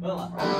Vamos lá.